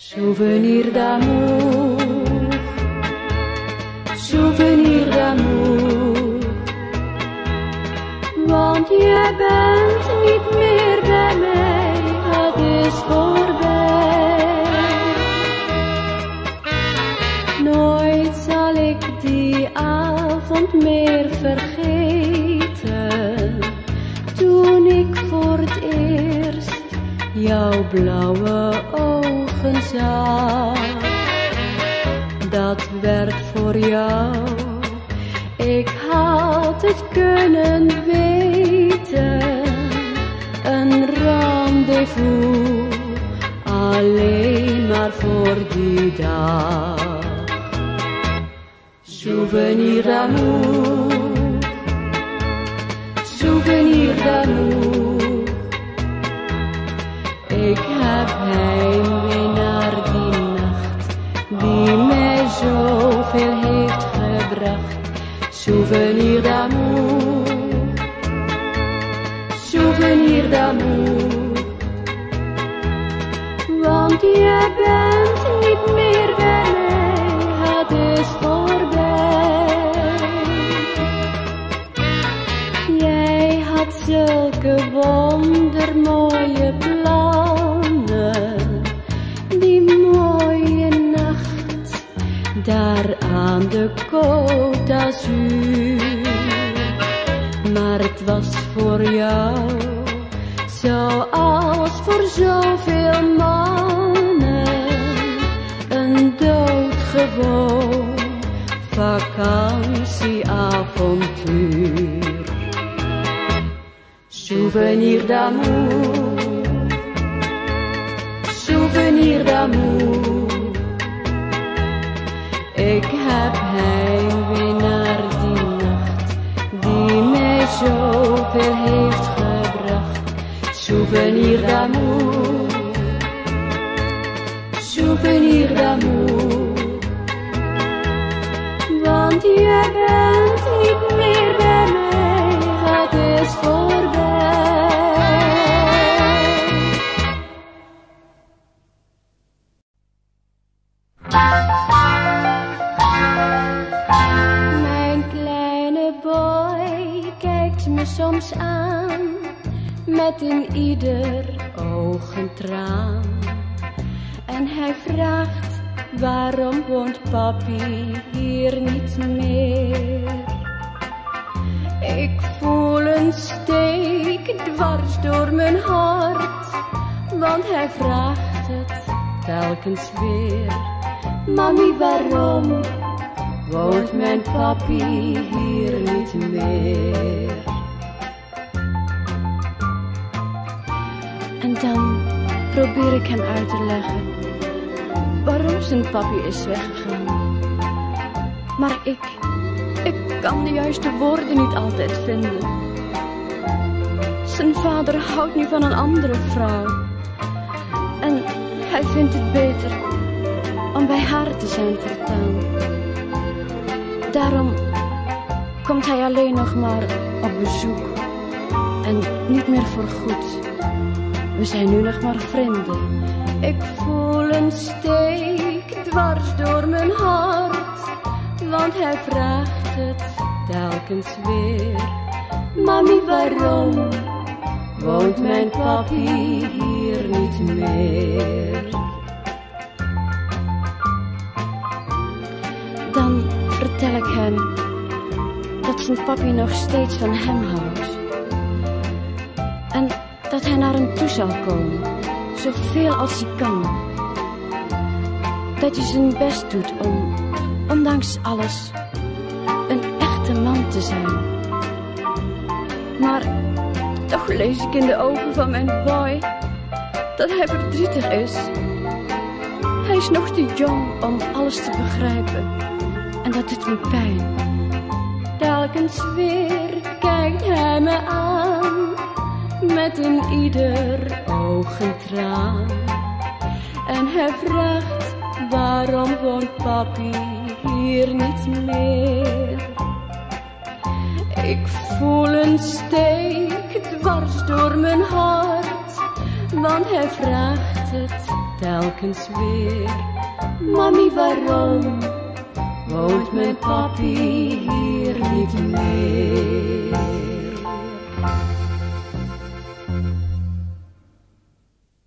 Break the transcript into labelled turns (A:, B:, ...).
A: Souvenir d'amour, souvenir d'amour. Want je bent niet meer bij mij, het is voorbij. Nooit zal ik die avond meer vergeten. Toen ik voor het eerst jouw blauwe ogen Dat werd voor jou, ik had het kunnen weten. Een rendezvous, alleen maar voor die dag. Souvenir d'amour, souvenir d'amour. Ik heb heimwee zoveel heeft gebracht. Souvenir d'amour, souvenir d'amour. Want je bent Maar het was voor jou, zoals voor zoveel mannen, een doodgewoon vakantieavontuur. Souvenir d'amour, zoveel heeft gebracht. Souvenir d'amour, souvenir d'amour. Want je bent niet meer bij mij, het is voorbij. Mijn kleine boy me soms aan met in ieder oog een traan. En hij vraagt waarom woont papi hier niet meer. Ik voel een steek dwars door mijn hart, want hij vraagt het telkens weer. Mami, waarom woont mijn papi hier niet meer? Dan probeer ik hem uit te leggen waarom zijn papi is weggegaan. Maar ik, ik kan de juiste woorden niet altijd vinden. Zijn vader houdt nu van een andere vrouw. En hij vindt het beter om bij haar te zijn voortaan. Daarom komt hij alleen nog maar op bezoek. En niet meer voor goed. We zijn nu nog maar vrienden. Ik voel een steek dwars door mijn hart. Want hij vraagt het telkens weer. Mami, waarom woont mijn papi hier niet meer? Dan vertel ik hem dat zijn papi nog steeds van hem houdt. Dat hij naar hem toe zal komen, zoveel als hij kan. Dat hij zijn best doet om, ondanks alles, een echte man te zijn. Maar toch lees ik in de ogen van mijn boy dat hij verdrietig is. Hij is nog te jong om alles te begrijpen. En dat doet me pijn. Telkens weer kijkt hij me aan. Met in ieder oog een traan. En hij vraagt waarom woont papi hier niet meer. Ik voel een steek dwars door mijn hart, want hij vraagt het telkens weer. Mami, waarom woont mijn papi hier niet meer?